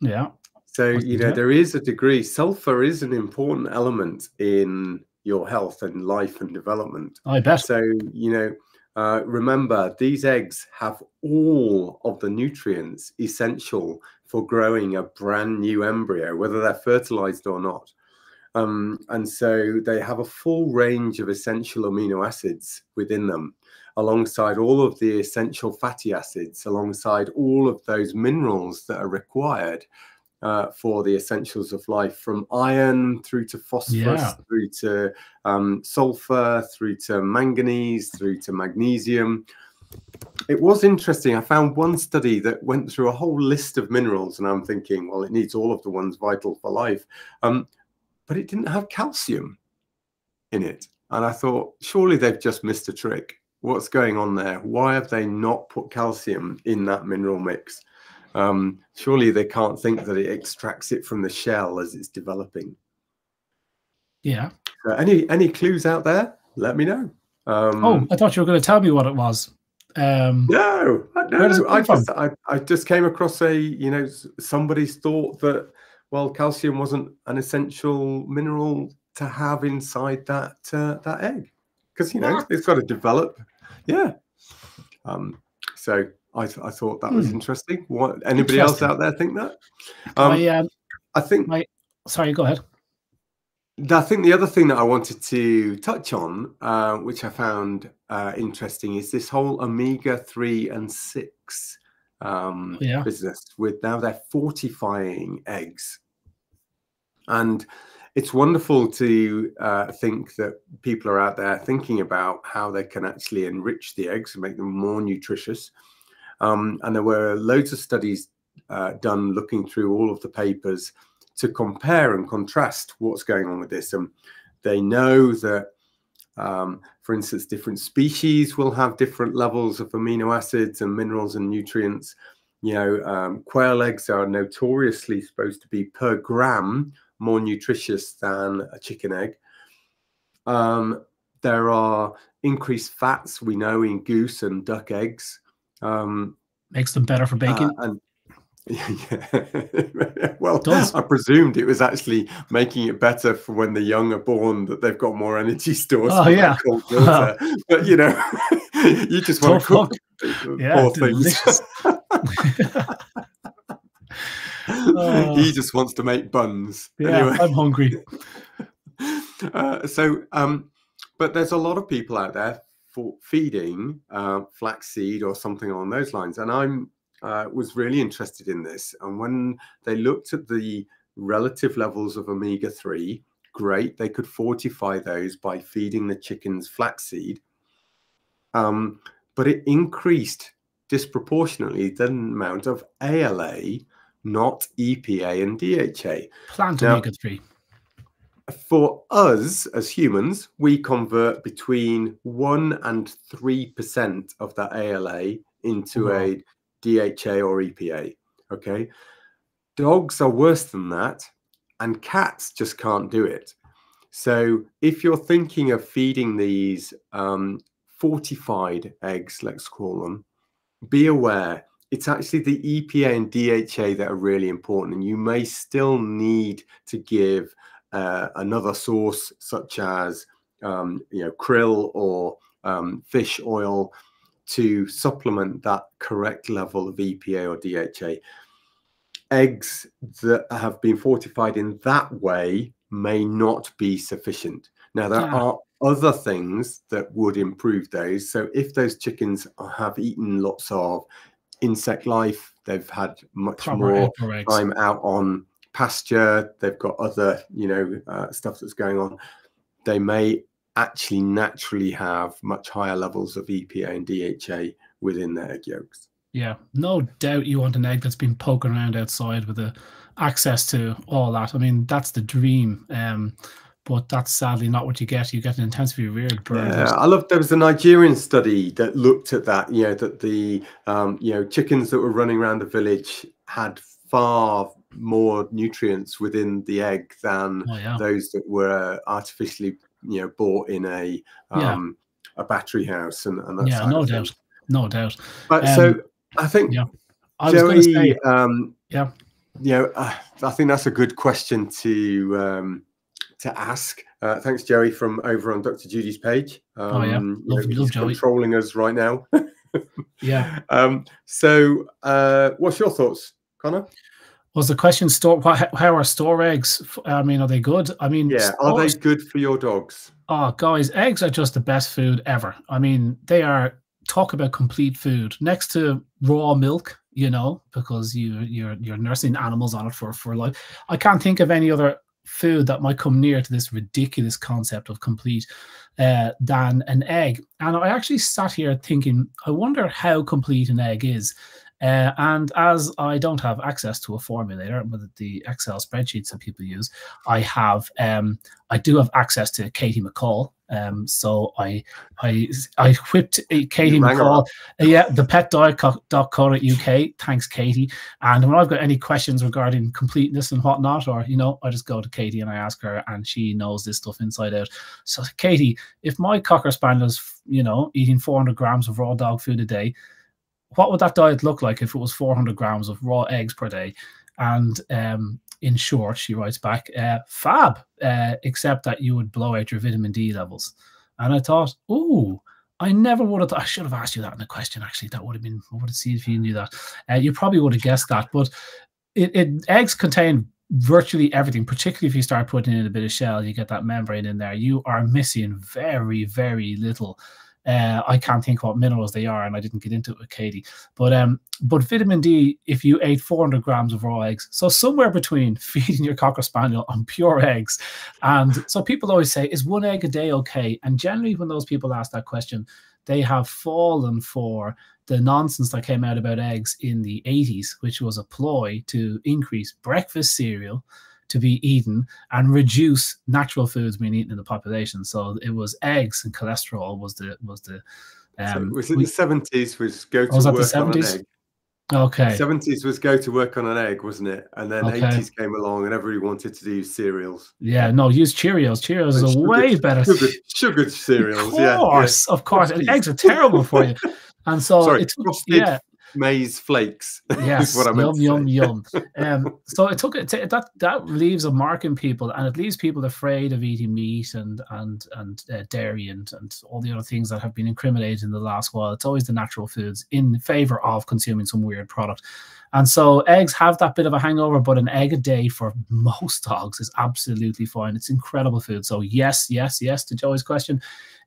Yeah. So you know there is a degree. Sulfur is an important element in your health and life and development. I bet. So, you know, uh, remember these eggs have all of the nutrients essential for growing a brand new embryo, whether they're fertilized or not. Um, and so they have a full range of essential amino acids within them, alongside all of the essential fatty acids, alongside all of those minerals that are required uh, for the essentials of life from iron through to phosphorus, yeah. through to um, sulfur, through to manganese, through to magnesium. It was interesting. I found one study that went through a whole list of minerals, and I'm thinking, well, it needs all of the ones vital for life. Um, but it didn't have calcium in it. And I thought, surely they've just missed a trick. What's going on there? Why have they not put calcium in that mineral mix? Um, surely they can't think that it extracts it from the shell as it's developing. Yeah. any any clues out there? Let me know. Um, oh, I thought you were going to tell me what it was. Um, no, no, where does it I just I, I just came across a you know somebody's thought that well calcium wasn't an essential mineral to have inside that uh, that egg because you know What? it's got to develop. Yeah. Um. So I th- I thought that was Hmm. interesting. What anybody else out there think that? Um, I, um, I think sorry, go ahead. I think the other thing that I wanted to touch on, uh, which I found uh, interesting, is this whole omega three and six um, Yeah. business. With now they're fortifying eggs, and it's wonderful to uh, think that people are out there thinking about how they can actually enrich the eggs and make them more nutritious. Um, and there were loads of studies uh, done looking through all of the papers to compare and contrast what's going on with this. And they know that, um, for instance, different species will have different levels of amino acids and minerals and nutrients. You know, um, quail eggs are notoriously supposed to be per gram more nutritious than a chicken egg. Um, there are increased fats we know in goose and duck eggs. Um, Makes them better for bacon. uh, and yeah. well, Does. I presumed it was actually making it better for when the young are born that they've got more energy stores. Oh, yeah. but you know, you just want to cook the Yeah, poor things. Oh. he just wants to make buns. yeah, Anyway. I'm hungry. uh, so, um, but there's a lot of people out there for feeding uh, flaxseed or something along those lines, and I'm uh, was really interested in this. And when they looked at the relative levels of omega three, great, they could fortify those by feeding the chickens flaxseed, um, but it increased disproportionately the amount of ALA, not EPA and DHA Plant omega three. For us as humans, we convert between one and three percent of that ALA into Wow. a DHA or EPA. Okay, dogs are worse than that, and cats just can't do it. So, if you're thinking of feeding these um, fortified eggs, let's call them, be aware it's actually the EPA and DHA that are really important, and you may still need to give uh, another source such as um, you know krill or um, fish oil to supplement that correct level of EPA or DHA. Eggs that have been fortified in that way may not be sufficient. Now there Ah. are other things that would improve those. So if those chickens have eaten lots of insect life, they've had much Proper more egg for eggs. time out on pasture they've got other you know uh, stuff that's going on they may actually naturally have much higher levels of epa and dha within their egg yolks Yeah, no doubt you want an egg that's been poking around outside with the access to all that. I mean, that's the dream. Um, but that's sadly not what you get. You get an intensively reared bird. yeah i love there was a nigerian study that looked at that you know that the um, you know chickens that were running around the village had far more nutrients within the egg than Oh yeah, those that were artificially you know bought in a Yeah. um a battery house and, and that yeah, no doubt, no doubt. but Um, so i think yeah. I was going to Joey, say, um, Yeah. you know, uh, I think that's a good question to um, to ask. Uh, thanks, Joey, from over on Dr. Judy's page. Um, Oh, yeah. you Love- know, love he's Joey. controlling us right now. yeah. um, so, uh, what's your thoughts, Connor? Was the question store? What, how are store eggs? i mean, are they good? I mean, Yeah, are they good for your dogs? Oh, guys, eggs are just the best food ever. I mean, they are talk about complete food next to raw milk. You know, because you you're you're nursing animals on it for for life. I can't think of any other food that might come near to this ridiculous concept of complete uh, than an egg. And I actually sat here thinking, I wonder how complete an egg is. Uh, and as I don't have access to a formulator with the Excel spreadsheets that people use, I have um, I do have access to Katie McCall. Um, so I I I whipped Katie McCall, uh, yeah, the petdiet.co.uk. Thanks, Katie. And when I've got any questions regarding completeness and whatnot, or you know, I just go to Katie and I ask her, and she knows this stuff inside out. So, Katie, if my cocker spaniel is, you know, eating 400 grams of raw dog food a day, what would that diet look like if it was 400 grams of raw eggs per day? And um, in short, she writes back, uh, fab, uh, except that you would blow out your vitamin D levels. And I thought, ooh, I never would have. I should have asked you that in the question. Actually, that would have been. I would have seen if you knew that. Uh, you probably would have guessed that. But it, it eggs contain virtually everything. Particularly if you start putting in a bit of shell, you get that membrane in there. You are missing very, very little uh, I can't think what minerals they are, and I didn't get into it with Katie. But um, but vitamin D, if you ate 400 grams of raw eggs, so somewhere between feeding your cocker spaniel on pure eggs, and so people always say, is one egg a day okay? And generally, when those people ask that question, they have fallen for the nonsense that came out about eggs in the 80s, which was a ploy to increase breakfast cereal to be eaten and reduce natural foods being eaten in the population. So it was eggs and cholesterol was the was the um, so was it we, the seventies was go to was work on an egg. Okay. Seventies was go to work on an egg, wasn't it? And then eighties okay. came along, and everybody wanted to do cereals. Yeah, no, use Cheerios. Cheerios is a sugar, way better. Sugar, sugar cereals. Of course, yeah, of course. And eggs are terrible for you. And so Sorry, it's yeah, maize flakes. Yes, what I yum, yum, yum. Um, so it took it that that leaves a mark in people, and it leaves people afraid of eating meat and and and uh, dairy and and all the other things that have been incriminated in the last while. It's always the natural foods in favor of consuming some weird product. And so eggs have that bit of a hangover, but an egg a day for most dogs is absolutely fine. It's incredible food. So yes, yes, yes to Joey's question.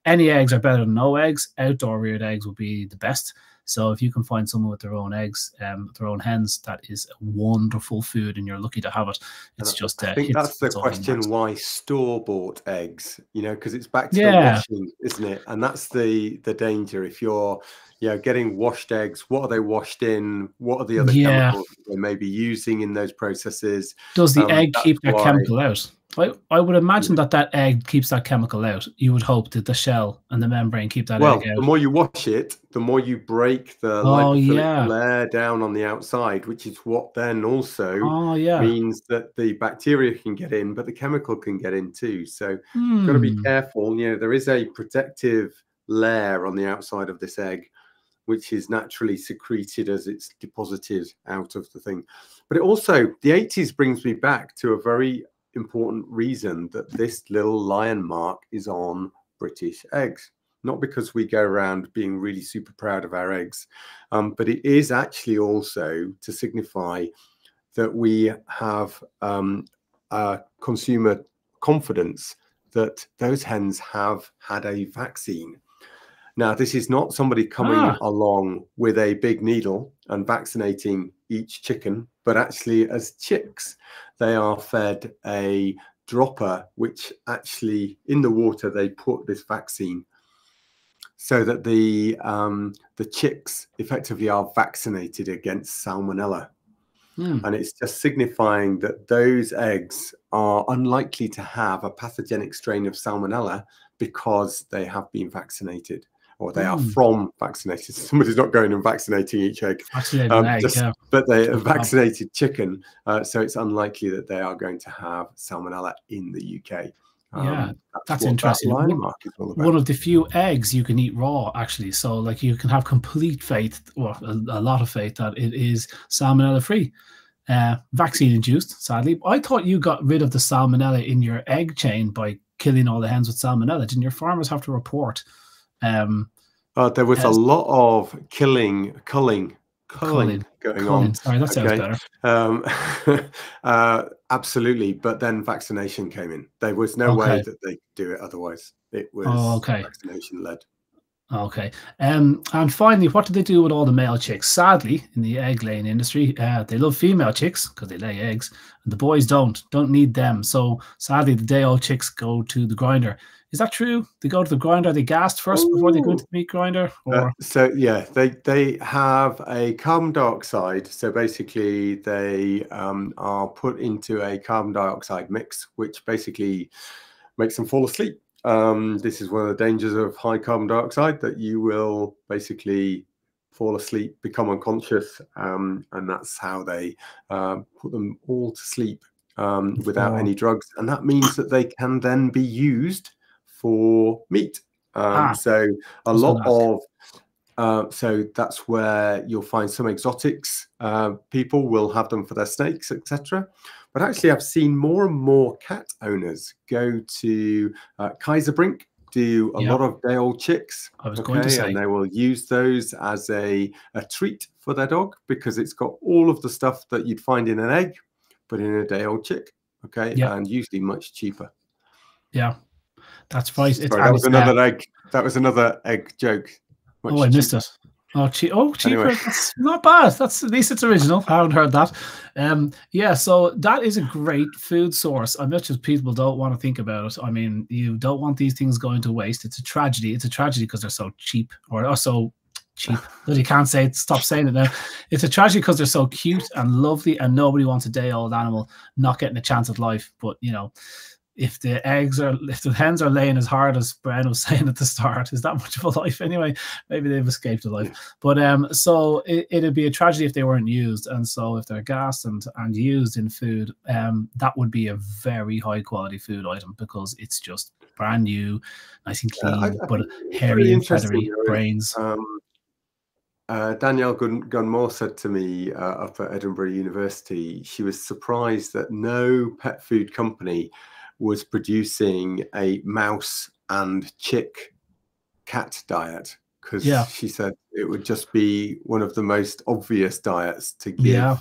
Any eggs are better than no eggs. Outdoor reared eggs will be the best. So if you can find someone with their own eggs, um, their own hens, that is a wonderful food, and you're lucky to have it. It's just. Uh, I think that's the question: why store bought eggs? You know, because it's back to yeah. the washing, isn't it? And that's the the danger. If you're you know, getting washed eggs, what are they washed in? What are the other yeah. chemicals they may be using in those processes? Does the um, egg keep that why... chemical out? I, I would imagine that that egg keeps that chemical out. You would hope that the shell and the membrane keep that well, egg out. the more you wash it, the more you break the oh, yeah. layer down on the outside, which is what then also oh, yeah. means that the bacteria can get in, but the chemical can get in too. So hmm. you've got to be careful. You know, there is a protective layer on the outside of this egg, which is naturally secreted as it's deposited out of the thing. But it also, the 80s brings me back to a very important reason that this little lion mark is on British eggs. Not because we go around being really super proud of our eggs, um, but it is actually also to signify that we have um, consumer confidence that those hens have had a vaccine. Now, this is not somebody coming ah. along with a big needle and vaccinating each chicken, but actually, as chicks, they are fed a dropper, which actually in the water they put this vaccine so that the um, the chicks effectively are vaccinated against salmonella. Mm. And it's just signifying that those eggs are unlikely to have a pathogenic strain of salmonella because they have been vaccinated or they mm. are hmm. from vaccinated. Somebody's not going and vaccinating each egg, um, egg just, yeah. but they are vaccinated chicken. Uh, so it's unlikely that they are going to have salmonella in the UK. Um, yeah, that's, that's interesting. That one, one, of the few eggs you can eat raw, actually. So, like, you can have complete faith, or a, a lot of faith, that it is salmonella free. Uh, vaccine induced, sadly. I thought you got rid of the salmonella in your egg chain by killing all the hens with salmonella. Didn't your farmers have to report um, uh, there was a lot of killing, culling, culling, going culling. on. Sorry, that sounds okay. better. Um, uh, absolutely, but then vaccination came in. There was no okay. way that they could do it otherwise. It was oh, okay. vaccination led. Okay. Um, and finally, what do they do with all the male chicks? Sadly, in the egg laying industry, uh, they love female chicks because they lay eggs, and the boys don't, don't need them. So sadly, the day old chicks go to the grinder. Is that true? They go to the grinder. They gassed first Ooh. before they go into the meat grinder? Uh, or? So yeah, they they have a carbon dioxide. So basically, they um, are put into a carbon dioxide mix, which basically makes them fall asleep. Um, this is one of the dangers of high carbon dioxide that you will basically fall asleep, become unconscious, um, and that's how they uh, put them all to sleep um, without oh. any drugs. And that means that they can then be used for meat. Um, ah, so a lot of uh, so that's where you'll find some exotics. Uh, people will have them for their snakes, etc. But actually, I've seen more and more cat owners go to uh, Kiezebrink, do a yep. lot of day old chicks. I was okay, going to say. And they will use those as a, a treat for their dog because it's got all of the stuff that you'd find in an egg, but in a day old chick. Okay. Yep. And usually much cheaper. Yeah. That's right. Sorry, that was another egg. That was another egg joke. Much oh, I missed it. Oh, che- oh, cheaper. Anyway. That's not bad. That's at least it's original. I haven't heard that. Um, yeah, so that is a great food source. I much as people don't want to think about it. I mean, you don't want these things going to waste. It's a tragedy. It's a tragedy because they're so cheap or, or so cheap that you can't say it. Stop saying it now. It's a tragedy because they're so cute and lovely, and nobody wants a day old animal not getting a chance at life. But you know, if the eggs are if the hens are laying as hard as Brian was saying at the start, is that much of a life anyway? Maybe they've escaped a life. But um, so it, it'd be a tragedy if they weren't used. And so if they're gassed and and used in food, um, that would be a very high quality food item because it's just brand new, nice and clean, uh, I, I but hairy and feathery brains. Um, uh, Danielle Gun- Gunn-Moore said to me uh, up at Edinburgh University, she was surprised that no pet food company was producing a mouse and chick cat diet because yeah. she said it would just be one of the most obvious diets to give yeah.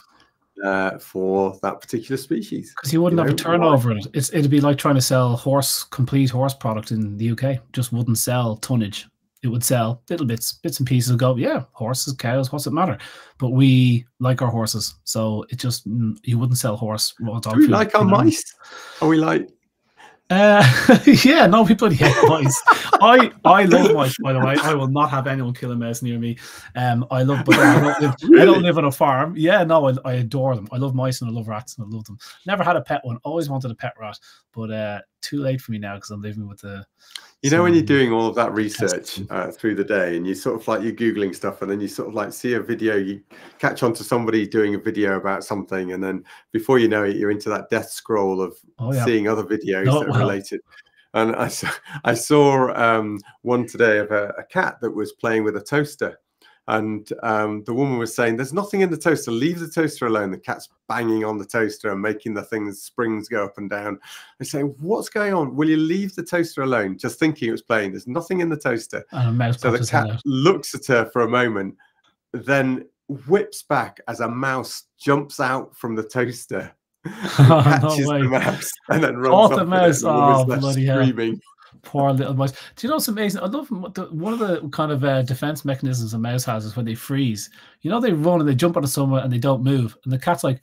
uh, for that particular species. Because you wouldn't you have know, a turnover in it. It's, it'd be like trying to sell horse complete horse product in the UK. Just wouldn't sell tonnage. It would sell little bits, bits and pieces. Go, yeah, horses, cows. What's it matter? But we like our horses, so it just mm, you wouldn't sell horse. Do we like our mice? Are we like uh, yeah, no, people hate mice. I I love mice. By the way, I will not have anyone kill a mouse near me. Um, I love, but I don't live. Really? I don't live on a farm. Yeah, no, I, I adore them. I love mice and I love rats and I love them. Never had a pet one. Always wanted a pet rat, but uh, too late for me now because I'm living with the you know, when you're doing all of that research uh, through the day and you sort of like you're Googling stuff and then you sort of like see a video, you catch on to somebody doing a video about something. And then before you know it, you're into that death scroll of oh, yeah. seeing other videos that are related. And I saw, I saw um, one today of a, a cat that was playing with a toaster and um, the woman was saying, "There's nothing in the toaster. Leave the toaster alone." The cat's banging on the toaster and making the thing's springs go up and down. I say, "What's going on? Will you leave the toaster alone?" Just thinking it was playing. There's nothing in the toaster. so the cat looks at her for a moment, then whips back as a mouse jumps out from the toaster. catches no the mouse and then runs off the mouse. Oh, bloody screaming. Hell. Poor little mice. Do you know what's amazing? I love one of the kind of uh, defense mechanisms a mouse has is when they freeze. You know, they run and they jump onto somewhere and they don't move, and the cat's like,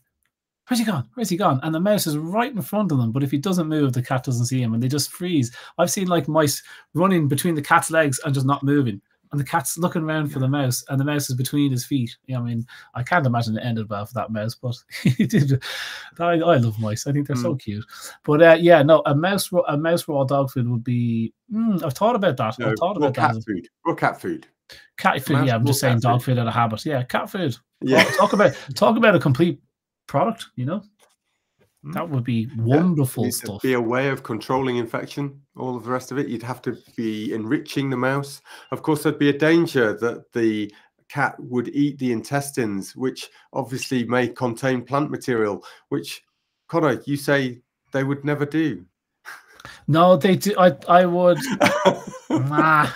"Where's he gone? Where's he gone?" And the mouse is right in front of them, but if he doesn't move, the cat doesn't see him, and they just freeze. I've seen like mice running between the cat's legs and just not moving and the cat's looking around for the mouse, and the mouse is between his feet. You know, I mean, I can't imagine it ended well for that mouse, but he did. I, I love mice. I think they're mm. so hmm. cute. But uh, yeah, no, a mouse, a mouse raw dog food would be. Mm, I've thought about that. No, I've thought about cat that. food. Or cat food. Cat food. Mouse yeah, I'm just saying dog food. food out of habit. Yeah, cat food. Yeah. Talk about talk about a complete product. You know. Hmm. That would be wonderful yeah, stuff. Be a way of controlling infection. All of the rest of it, you'd have to be enriching the mouse. Of course, there'd be a danger that the cat would eat the intestines, which obviously may contain plant material. Which, Connor, you say they would never do. No, they do. I I would. nah.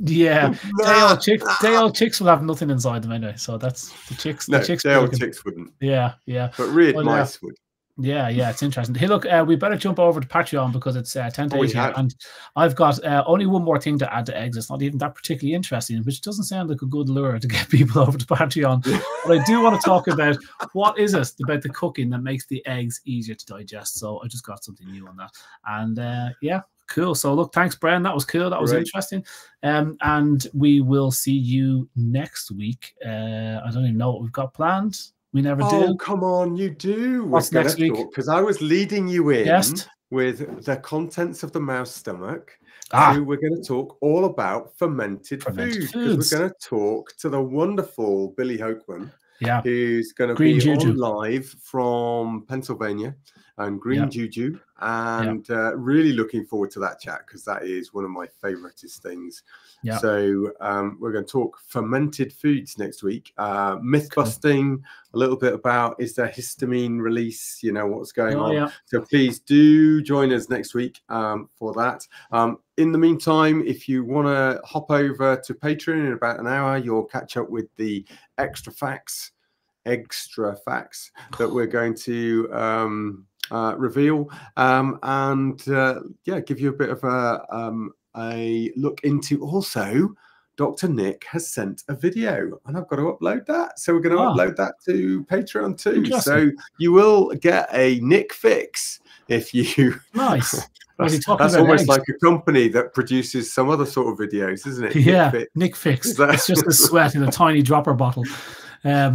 Yeah, day old chicks. Day old chicks will have nothing inside them anyway. So that's the chicks. No, the chicks. Day old chicks wouldn't. Yeah, yeah. But reared well, mice would. Yeah, yeah, it's interesting. Hey, look, uh, we better jump over to Patreon because it's uh, 10 days here. And I've got uh, only one more thing to add to eggs. It's not even that particularly interesting, which doesn't sound like a good lure to get people over to Patreon. but I do want to talk about what is it about the cooking that makes the eggs easier to digest. So I just got something new on that. And uh, yeah, Cool. So look, thanks, Brian. That was cool. That was interesting. Um, and we will see you next week. Uh, I don't even know what we've got planned. We never Oh, do. come on, you do. What's next week? Because I was leading you in Yes. with the contents of the mouse stomach. Ah, So we're going to talk all about fermented, Fermented food because foods. we're going to talk to the wonderful Billy Hokeman, yeah. who's going to Green be Juju. on live from Pennsylvania and Green Yeah. Juju, and uh, really looking forward to that chat because that is one of my favoritist things. Yeah. So um, we're going to talk fermented foods next week, uh, myth busting, a little bit about is there histamine release, you know what's going Oh, on. yeah. So please do join us next week um, for that. Um, in the meantime, if you want to hop over to Patreon in about an hour, you'll catch up with the extra facts, extra facts that we're going to um, uh, reveal, um, and uh, yeah, give you a bit of a um, a look into also. Dr. Nick has sent a video and I've got to upload that. So we're going to Ah. upload that to Patreon too. So you will get a Nick fix if you. Nice. That's, that's almost eggs? like a company that produces some other sort of videos, isn't it? Nick yeah. Fix. Nick Fix. It's just a sweat in a tiny dropper bottle. Um,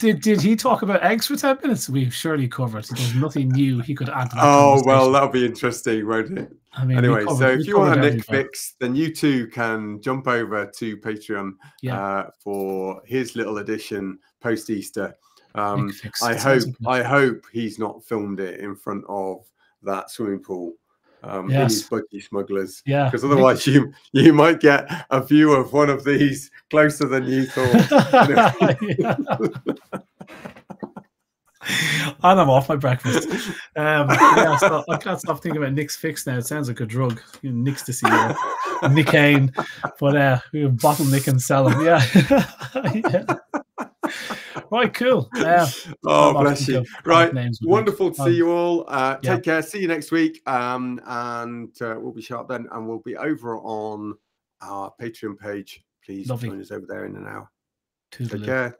did did he talk about eggs for ten minutes? We've surely covered. There's nothing new he could add to that. Oh well, that'll be interesting, won't it? I mean, Anyway, covered- so if you want a Nick fix, then you too can jump over to Patreon Yeah. uh, for his little edition post Easter. Um, I hope I hope he's not filmed it in front of that swimming pool um, Yes. his buggy smugglers. Yeah. Because otherwise, you you might get a view of one of these closer than you thought. And I'm off my breakfast. Um, yeah, so I can't stop thinking about Nick's fix now. It sounds like a drug. You know, Nick's to see. Nick Kane, but uh, we have bottle Nick and sell him. Yeah. yeah. Right, cool. Yeah. oh, bless you! Right, names with Nick. wonderful to see you all. Uh, yeah. Take care. See you next week. Um, and uh, we'll be sharp then, and we'll be over on our Patreon page. Please Lovely. join us over there in an hour. Toodaloo. Take care.